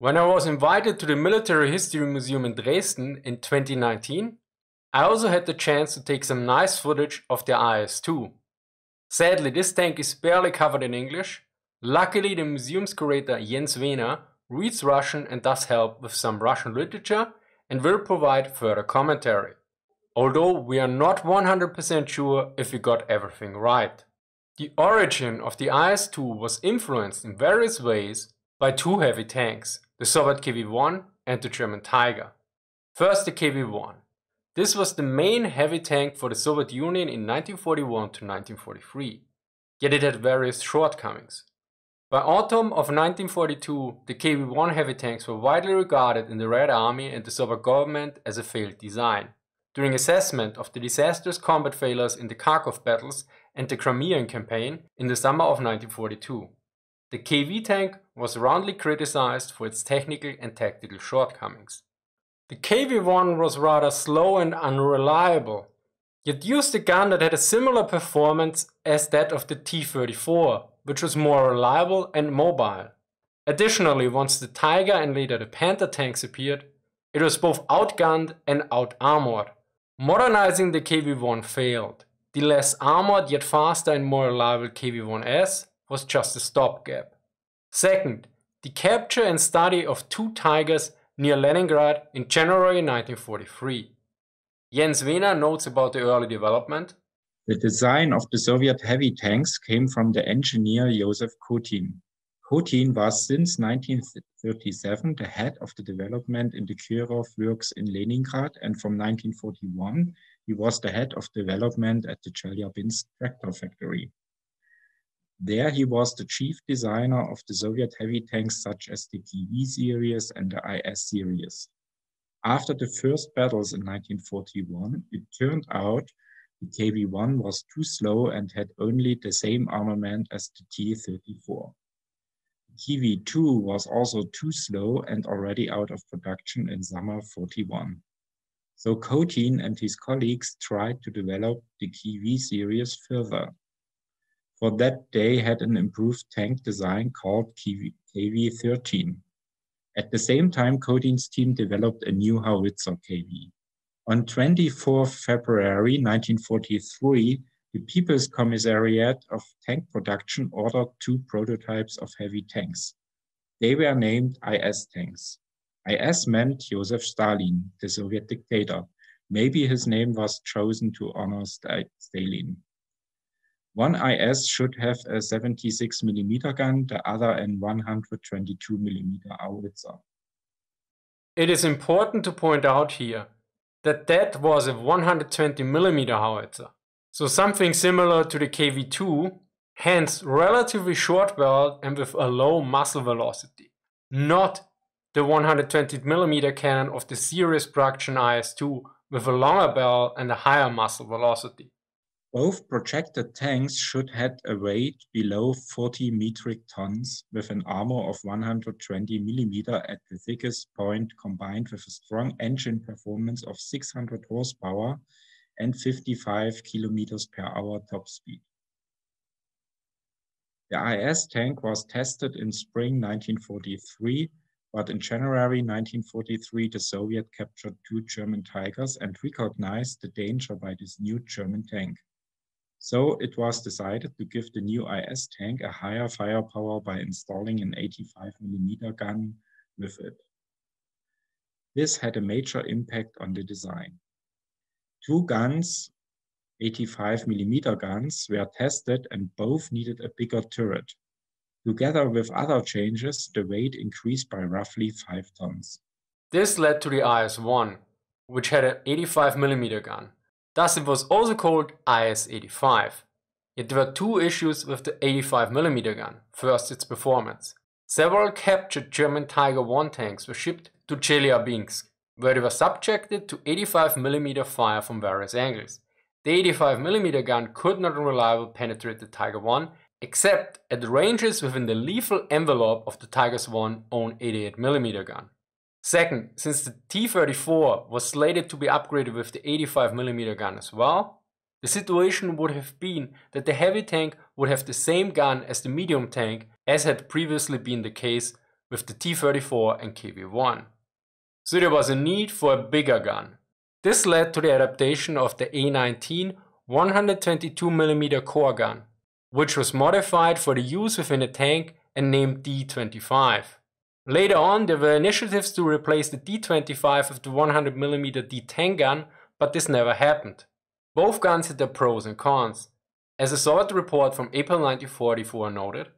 When I was invited to the Military History Museum in Dresden in 2019, I also had the chance to take some nice footage of the IS-2. Sadly, this tank is barely covered in English. Luckily, the museum's curator Jens Wehner reads Russian and does help with some Russian literature and will provide further commentary. Although we are not 100% sure if we got everything right. The origin of the IS-2 was influenced in various ways by two heavy tanks, the Soviet KV-1 and the German Tiger. First the KV-1. This was the main heavy tank for the Soviet Union in 1941 to 1943, yet it had various shortcomings. By autumn of 1942, the KV-1 heavy tanks were widely regarded in the Red Army and the Soviet government as a failed design. During assessment of the disastrous combat failures in the Kharkov battles and the Crimean campaign in the summer of 1942. The KV tank was roundly criticized for its technical and tactical shortcomings. The KV-1 was rather slow and unreliable, yet used a gun that had a similar performance as that of the T-34, which was more reliable and mobile. Additionally, once the Tiger and later the Panther tanks appeared, it was both outgunned and out-armored. Modernizing the KV-1 failed. The less armored yet faster and more reliable KV-1S was just a stopgap. Second, the capture and study of two Tigers near Leningrad in January 1943. Jens Wehner notes about the early development. The design of the Soviet heavy tanks came from the engineer Josef Kotin. Kotin was since 1937 the head of the development in the Kirov works in Leningrad and from 1941 he was the head of development at the Chelyabinsk tractor factory. There he was the chief designer of the Soviet heavy tanks such as the KV series and the IS series. After the first battles in 1941, it turned out the KV-1 was too slow and had only the same armament as the T-34. KV-2 was also too slow and already out of production in summer 41. So Kotin and his colleagues tried to develop the KV series further. For that day had an improved tank design called KV, 13 At the same time, Kotin's team developed a new howitzer KV. On 24 February 1943, the People's Commissariat of Tank Production ordered two prototypes of heavy tanks. They were named IS tanks. IS meant Joseph Stalin, the Soviet dictator. Maybe his name was chosen to honor Stalin. One IS should have a 76 millimeter gun, the other an 122 millimeter howitzer. It is important to point out here that that was a 120 millimeter howitzer, so something similar to the KV-2, hence relatively short barreled and with a low muzzle velocity, not the 120 millimeter cannon of the series production IS-2 with a longer barrel and a higher muzzle velocity. Both projected tanks should have a weight below 40 metric tons with an armor of 120 millimeter at the thickest point combined with a strong engine performance of 600 horsepower and 55 kilometers per hour top speed. The IS tank was tested in spring 1943 but in January 1943, the Soviet captured two German Tigers and recognized the danger by this new German tank. So it was decided to give the new IS tank a higher firepower by installing an 85mm gun with it. This had a major impact on the design. Two guns, 85mm guns, were tested and both needed a bigger turret. Together with other changes, the weight increased by roughly 5 tons. This led to the IS-1, which had an 85mm gun. Thus it was also called IS-85. Yet there were two issues with the 85mm gun. First, its performance. Several captured German Tiger 1 tanks were shipped to Chelyabinsk, where they were subjected to 85mm fire from various angles. The 85mm gun could not reliably penetrate the Tiger 1 except at ranges within the lethal envelope of the Tigers 1 own 88mm gun. Second, since the T-34 was slated to be upgraded with the 85mm gun as well, the situation would have been that the heavy tank would have the same gun as the medium tank as had previously been the case with the T-34 and KV-1. So there was a need for a bigger gun. This led to the adaptation of the A-19 122mm corps gun, which was modified for the use within a tank and named D-25. Later on, there were initiatives to replace the D-25 with the 100mm D-10 gun, but this never happened. Both guns had their pros and cons. As a Soviet report from April 1944 noted,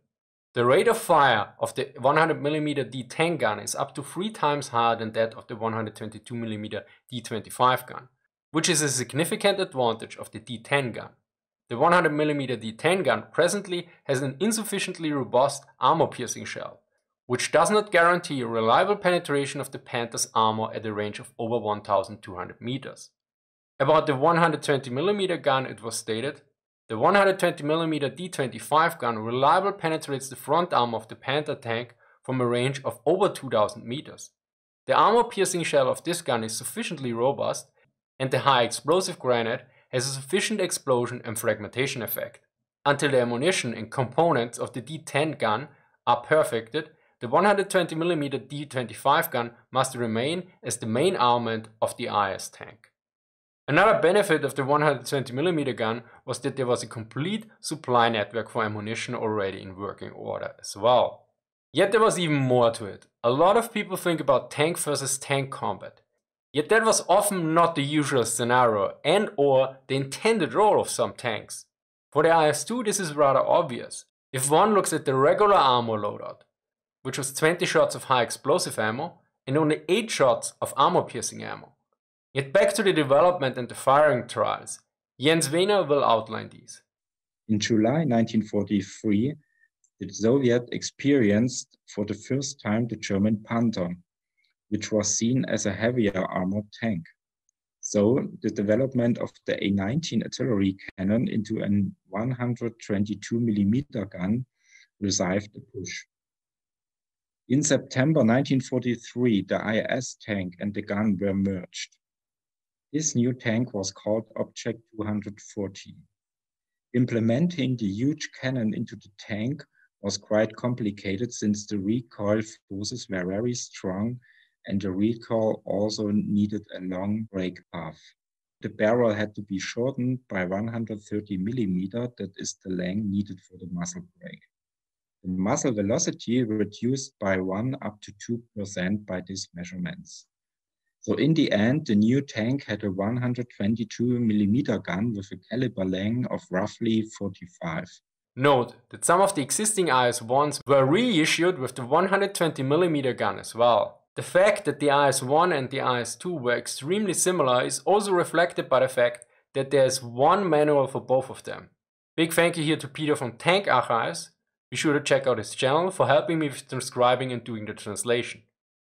the rate of fire of the 100mm D10 gun is up to three times higher than that of the 122mm D25 gun, which is a significant advantage of the D10 gun. The 100mm D10 gun presently has an insufficiently robust armor-piercing shell, which does not guarantee reliable penetration of the Panther's armor at a range of over 1200 meters. About the 120mm gun it was stated the 120mm D25 gun reliably penetrates the front arm of the Panther tank from a range of over 2000 meters. The armor-piercing shell of this gun is sufficiently robust and the high explosive grenade has a sufficient explosion and fragmentation effect. Until the ammunition and components of the D10 gun are perfected, the 120mm D25 gun must remain as the main armament of the IS tank. Another benefit of the 120mm gun was that there was a complete supply network for ammunition already in working order as well. Yet there was even more to it. A lot of people think about tank versus tank combat. Yet that was often not the usual scenario and or the intended role of some tanks. For the IS-2 this is rather obvious. If one looks at the regular armor loadout, which was 20 shots of high explosive ammo and only 8 shots of armor piercing ammo. Yet back to the development and the firing trials. Jens Wehner will outline these. In July 1943, the Soviet experienced for the first time the German Panther, which was seen as a heavier armored tank. So the development of the A-19 artillery cannon into an 122 mm gun received the push. In September 1943, the IS tank and the gun were merged. This new tank was called Object 240. Implementing the huge cannon into the tank was quite complicated since the recoil forces were very strong and the recoil also needed a long brake path. The barrel had to be shortened by 130 millimeter, that is the length needed for the muzzle brake. The muzzle velocity reduced by 1 up to 2% by these measurements. So in the end, the new tank had a 122 millimeter gun with a caliber length of roughly 45. Note that some of the existing IS-1s were reissued with the 120 millimeter gun as well. The fact that the IS-1 and the IS-2 were extremely similar is also reflected by the fact that there is one manual for both of them. Big thank you here to Peter from Tank Archives. Be sure to check out his channel for helping me with transcribing and doing the translation.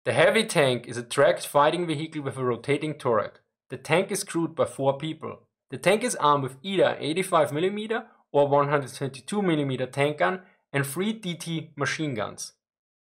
The heavy tank is a tracked fighting vehicle with a rotating turret. The tank is crewed by four people. The tank is armed with either 85mm or 122mm tank gun and three DT machine guns.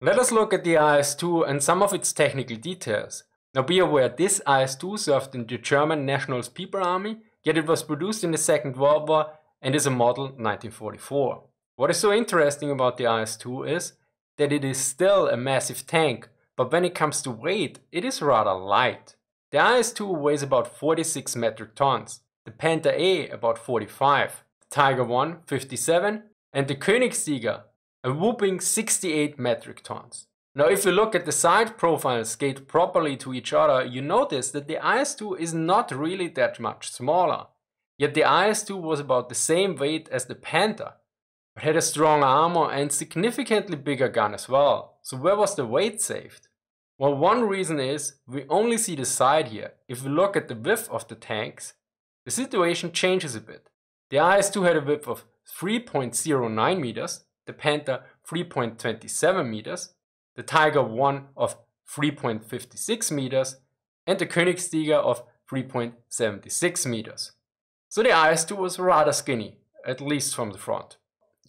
Let us look at the IS-2 and some of its technical details. Now be aware this IS-2 served in the German National People Army, yet it was produced in the Second World War and is a model 1944. What is so interesting about the IS-2 is that it is still a massive tank but when it comes to weight, it is rather light. The IS-2 weighs about 46 metric tons, the Panther A about 45, the Tiger 1 57 and the Königstiger a whooping 68 metric tons. Now if you look at the side profiles scaled properly to each other, you notice that the IS-2 is not really that much smaller. Yet the IS-2 was about the same weight as the Panther, but had a strong armor and significantly bigger gun as well. So where was the weight saved? Well, one reason is we only see the side here. If we look at the width of the tanks, the situation changes a bit. The IS-2 had a width of 3.09 meters, the Panther 3.27 meters, the Tiger 1 of 3.56 meters, and the Königstiger of 3.76 meters. So the IS-2 was rather skinny, at least from the front.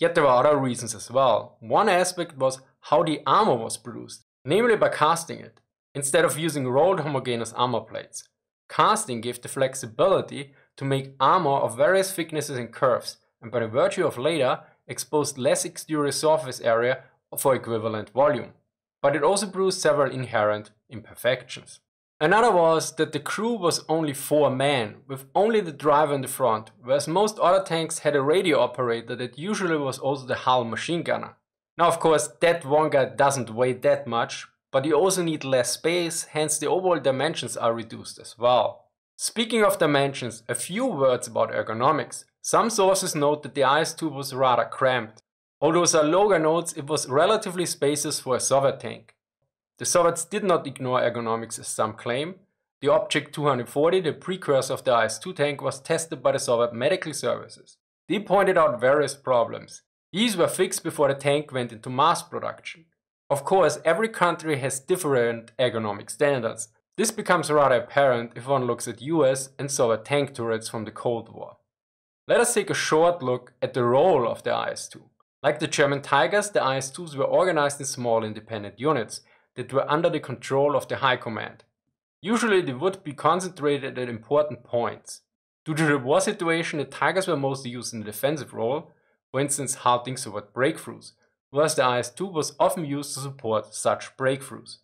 Yet there were other reasons as well. One aspect was how the armor was produced namely by casting it, instead of using rolled homogeneous armor plates. Casting gave the flexibility to make armor of various thicknesses and curves, and by the virtue of later, exposed less exterior surface area for equivalent volume. but it also proves several inherent imperfections. Another was that the crew was only four men, with only the driver in the front, whereas most other tanks had a radio operator that usually was also the hull machine gunner. Now of course that one guy doesn't weigh that much, but you also need less space, hence the overall dimensions are reduced as well. Speaking of dimensions, a few words about ergonomics. Some sources note that the IS-2 was rather cramped. Although Zaloga notes it was relatively spacious for a Soviet tank. The Soviets did not ignore ergonomics as some claim. The Object 240, the precursor of the IS-2 tank, was tested by the Soviet Medical Services. They pointed out various problems. These were fixed before the tank went into mass production. Of course, every country has different ergonomic standards. This becomes rather apparent if one looks at US and Soviet tank turrets from the Cold War. Let us take a short look at the role of the IS-2. Like the German Tigers, the IS-2s were organized in small independent units, that were under the control of the High Command. Usually they would be concentrated at important points. Due to the war situation, the Tigers were mostly used in the defensive role, for instance halting Soviet breakthroughs, whereas the IS-2 was often used to support such breakthroughs.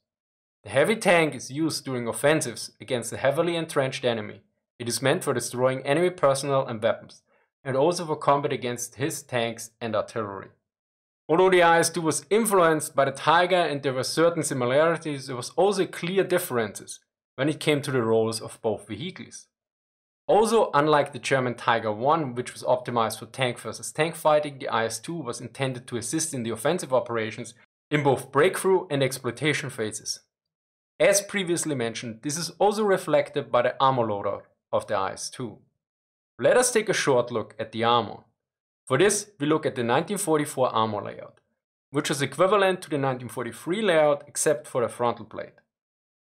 The heavy tank is used during offensives against a heavily entrenched enemy. It is meant for destroying enemy personnel and weapons, and also for combat against his tanks and artillery. Although the IS-2 was influenced by the Tiger and there were certain similarities, there was also clear differences when it came to the roles of both vehicles. Also, unlike the German Tiger 1, which was optimized for tank versus tank fighting, the IS-2 was intended to assist in the offensive operations in both breakthrough and exploitation phases. As previously mentioned, this is also reflected by the armor loadout of the IS-2. Let us take a short look at the armor. For this, we look at the 1944 armor layout, which is equivalent to the 1943 layout except for the frontal plate.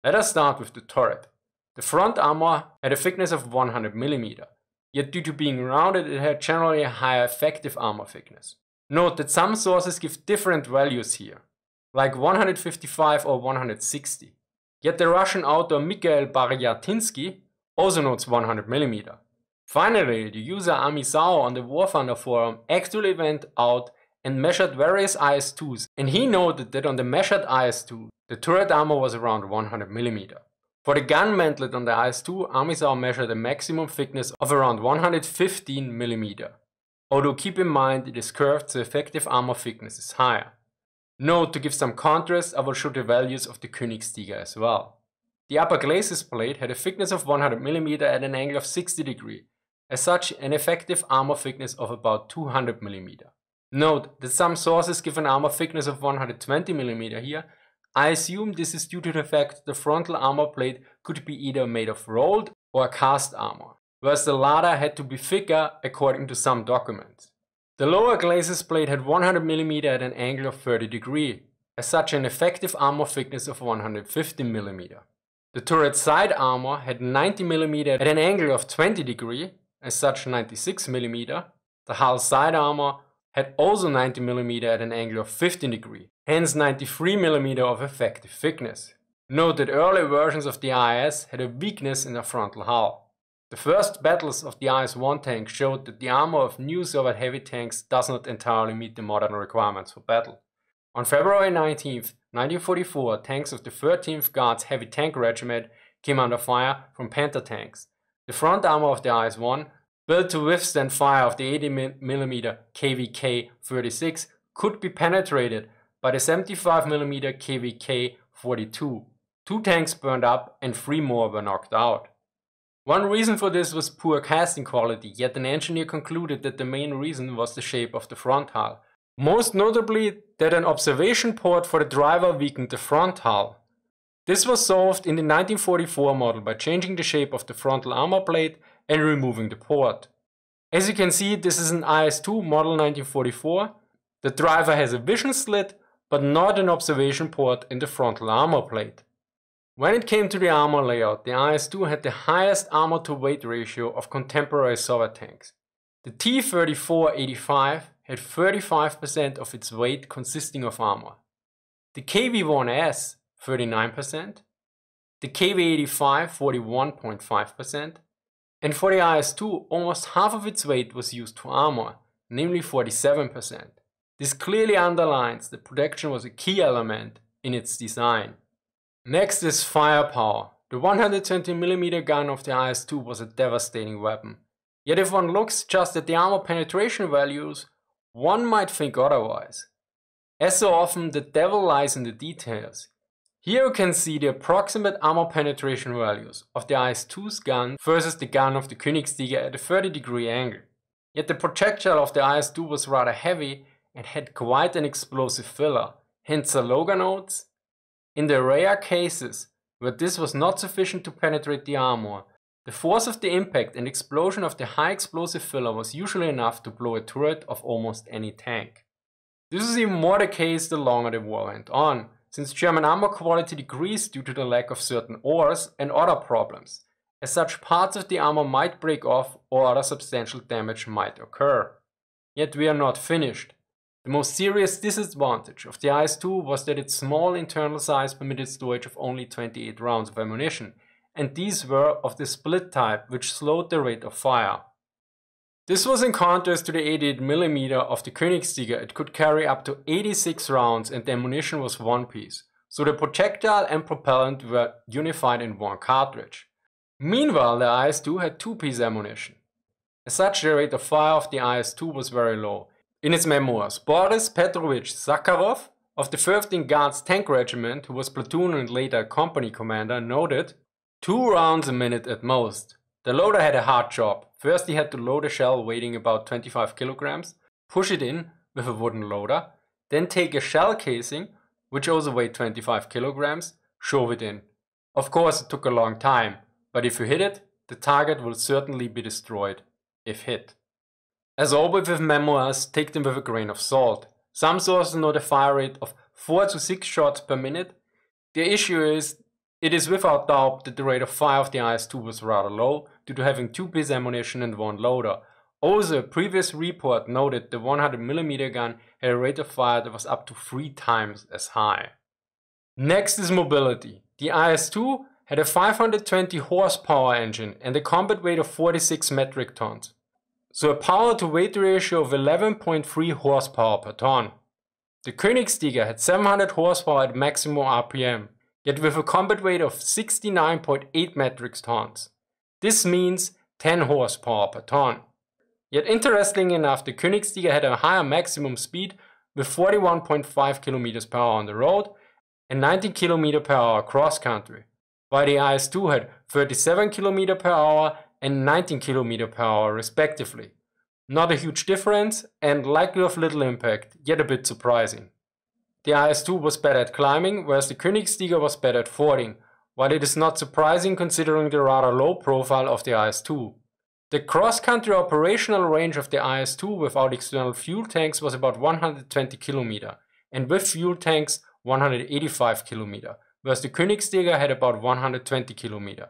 Let us start with the turret. The front armor had a thickness of 100mm, yet due to being rounded it had generally a higher effective armor thickness. Note that some sources give different values here, like 155 or 160. Yet the Russian author Mikhail Baryatinsky also notes 100mm. Finally, the user Amisao on the War Thunder forum actually went out and measured various IS-2s and he noted that on the measured IS-2 the turret armor was around 100mm. For the gun mantlet on the IS-2, Amisao measured a maximum thickness of around 115mm. Although keep in mind it is curved so effective armor thickness is higher. Note to give some contrast I will show the values of the Königstiger as well. The upper glacis plate had a thickness of 100mm at an angle of 60 degree as such an effective armor thickness of about 200 mm. Note that some sources give an armor thickness of 120 mm here. I assume this is due to the fact the frontal armor plate could be either made of rolled or cast armor, whereas the latter had to be thicker according to some documents. The lower glacis plate had 100 mm at an angle of 30 degree, as such an effective armor thickness of 150 mm. The turret side armor had 90 mm at an angle of 20 degree, as such 96mm, the hull side armor had also 90mm at an angle of 15 degree, hence 93mm of effective thickness. Note that early versions of the IS had a weakness in the frontal hull. The first battles of the IS-1 tank showed that the armor of new Soviet heavy tanks does not entirely meet the modern requirements for battle. On February 19, 1944, tanks of the 13th Guards Heavy Tank Regiment came under fire from Panther tanks. The front armor of the IS-1, built to withstand fire of the 80mm KwK-36, could be penetrated by the 75mm KwK-42. Two tanks burned up and three more were knocked out. One reason for this was poor casting quality, yet an engineer concluded that the main reason was the shape of the front hull. Most notably that an observation port for the driver weakened the front hull. This was solved in the 1944 model by changing the shape of the frontal armor plate and removing the port. As you can see, this is an IS-2 model 1944. The driver has a vision slit, but not an observation port in the frontal armor plate. When it came to the armor layout, the IS-2 had the highest armor to weight ratio of contemporary Soviet tanks. The T-34-85 had 35% of its weight consisting of armor. The KV-1S 39%, the KV85 41.5%, and for the IS-2 almost half of its weight was used for armor, namely 47%. This clearly underlines that protection was a key element in its design. Next is firepower. The 120mm gun of the IS-2 was a devastating weapon. Yet if one looks just at the armor penetration values, one might think otherwise. As so often, the devil lies in the details. Here you can see the approximate armor penetration values of the IS-2's gun versus the gun of the Königstiger at a 30 degree angle. Yet the projectile of the IS-2 was rather heavy and had quite an explosive filler, hence Zaloga notes. In the rare cases where this was not sufficient to penetrate the armor, the force of the impact and explosion of the high explosive filler was usually enough to blow a turret of almost any tank. This is even more the case the longer the war went on, since German armor quality decreased due to the lack of certain ores and other problems, as such parts of the armor might break off or other substantial damage might occur. Yet we are not finished. The most serious disadvantage of the IS-2 was that its small internal size permitted storage of only 28 rounds of ammunition, and these were of the split type which slowed the rate of fire. This was in contrast to the 88mm of the Königstiger, it could carry up to 86 rounds and the ammunition was one piece, so the projectile and propellant were unified in one cartridge. Meanwhile the IS-2 had two-piece ammunition. As such the rate of fire of the IS-2 was very low. In its memoirs, Boris Petrovich Zakharov of the 13th Guards Tank Regiment, who was platoon and later company commander, noted, two rounds a minute at most. The loader had a hard job. First he had to load a shell weighing about 25 kilograms, push it in with a wooden loader, then take a shell casing, which also weighed 25 kilograms, shove it in. Of course it took a long time, but if you hit it, the target will certainly be destroyed, if hit. As always with memoirs, take them with a grain of salt. Some sources note a fire rate of 4 to 6 shots per minute. The issue is it is without doubt that the rate of fire of the IS-2 was rather low due to having two piece ammunition and one loader. Also, a previous report noted the 100mm gun had a rate of fire that was up to three times as high. Next is mobility. The IS-2 had a 520 horsepower engine and a combat weight of 46 metric tons. So a power to weight ratio of 11.3 horsepower per ton. The Königstiger had 700 horsepower at maximum RPM yet with a combat weight of 69.8 metric tons. This means 10 horsepower per ton. Yet interestingly enough, the Königstiger had a higher maximum speed with 41.5 km per hour on the road and 19 km per hour cross country, while the IS-2 had 37 km per hour and 19 km per hour respectively. Not a huge difference and likely of little impact, yet a bit surprising. The IS-2 was better at climbing, whereas the Königstiger was better at fording, while it is not surprising considering the rather low profile of the IS-2. The cross-country operational range of the IS-2 without external fuel tanks was about 120 km, and with fuel tanks 185 km, whereas the Königstiger had about 120 km.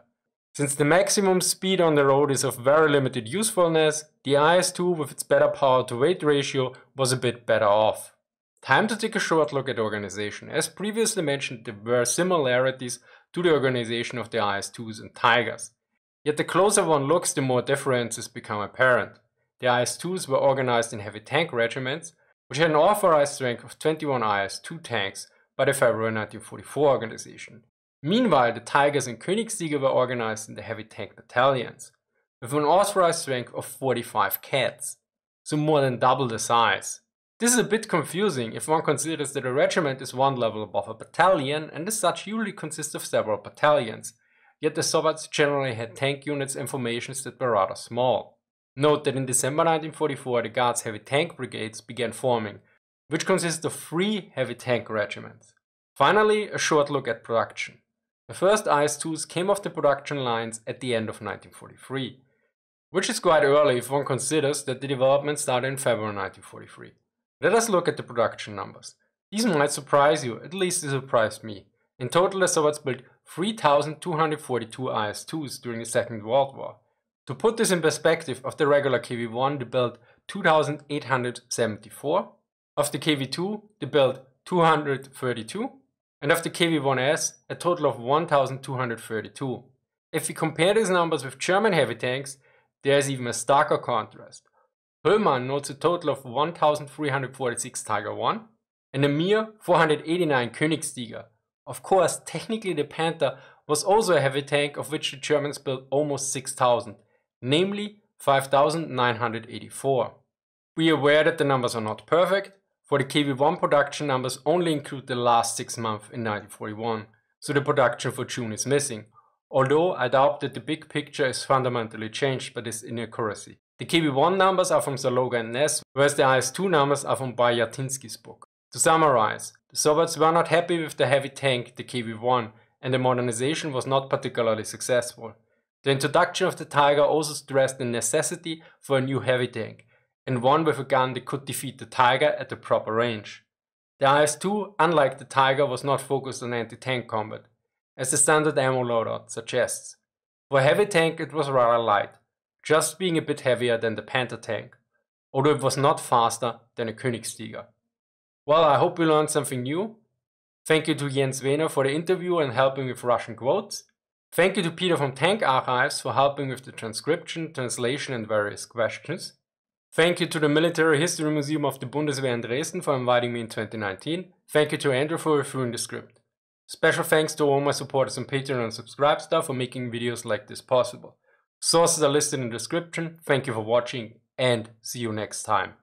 Since the maximum speed on the road is of very limited usefulness, the IS-2 with its better power to weight ratio was a bit better off. Time to take a short look at organization. As previously mentioned, there were similarities to the organization of the IS-2s and Tigers. Yet the closer one looks, the more differences become apparent. The IS-2s were organized in heavy tank regiments, which had an authorized strength of 21 IS-2 tanks by the February 1944 organization. Meanwhile, the Tigers and Königstiger were organized in the heavy tank battalions, with an authorized strength of 45 cats, so more than double the size. This is a bit confusing if one considers that a regiment is one level above a battalion and as such usually consists of several battalions, yet the Soviets generally had tank units and formations that were rather small. Note that in December 1944 the Guards heavy tank brigades began forming, which consist of three heavy tank regiments. Finally, a short look at production. The first IS-2s came off the production lines at the end of 1943, which is quite early if one considers that the development started in February 1943. Let us look at the production numbers. These might surprise you, at least they surprised me. In total the Soviets built 3,242 IS-2s during the Second World War. To put this in perspective, of the regular KV-1 they built 2,874, of the KV-2 they built 232, and of the KV-1S a total of 1,232. If we compare these numbers with German heavy tanks, there is even a starker contrast. Pöhlmann notes a total of 1346 Tiger 1 and a mere 489 Königstiger. Of course, technically the Panther was also a heavy tank of which the Germans built almost 6000, namely 5984. We are aware that the numbers are not perfect, for the KV-1 production numbers only include the last 6 months in 1941, so the production for June is missing, although I doubt that the big picture is fundamentally changed by this inaccuracy. The KV-1 numbers are from Zaloga and Ness, whereas the IS-2 numbers are from Baryatinsky's book. To summarize, the Soviets were not happy with the heavy tank, the KV-1, and the modernization was not particularly successful. The introduction of the Tiger also stressed the necessity for a new heavy tank, and one with a gun that could defeat the Tiger at the proper range. The IS-2, unlike the Tiger, was not focused on anti-tank combat, as the standard ammo loadout suggests. For a heavy tank it was rather light, just being a bit heavier than the Panther tank, although it was not faster than a Königstiger. Well, I hope you learned something new. Thank you to Jens Wehner for the interview and helping with Russian quotes. Thank you to Peter from Tank Archives for helping with the transcription, translation and various questions. Thank you to the Military History Museum of the Bundeswehr in Dresden for inviting me in 2019. Thank you to Andrew for reviewing the script. Special thanks to all my supporters on Patreon and Subscribestar for making videos like this possible. Sources are listed in the description. Thank you for watching and see you next time.